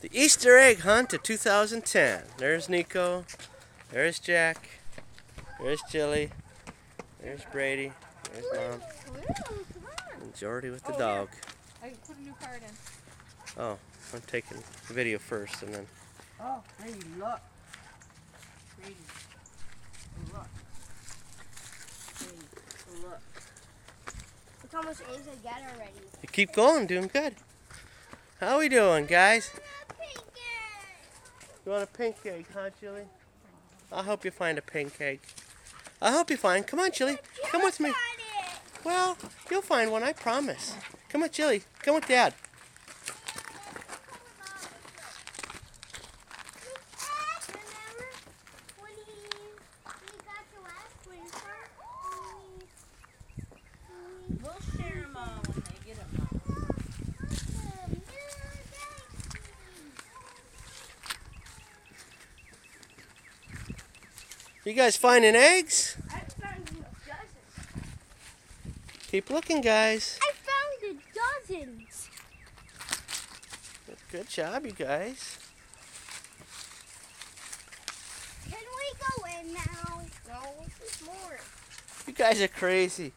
The Easter egg hunt of 2010. There's Nicco. There's Jack. There's Jilly. There's Brady. There's Mom. And Jordy with the Oh, dog. I put a new card in. Oh, I'm taking video first and then. Oh, Brady, look. Brady, look. Brady, look. It's almost A's again already. You keep going, doing good. How we doing, guys? You want a pink egg, huh, Jilly? I'll help you find a pink egg. I'll help you find. Come on, Jilly. Come with me. Well, you'll find one, I promise. Come with Jilly. Come with Dad. We'll share them all when they get them You guys finding eggs? I found dozens. Keep looking, guys. I found dozens. Good job, you guys. Can we go in now? No, there's more. You guys are crazy.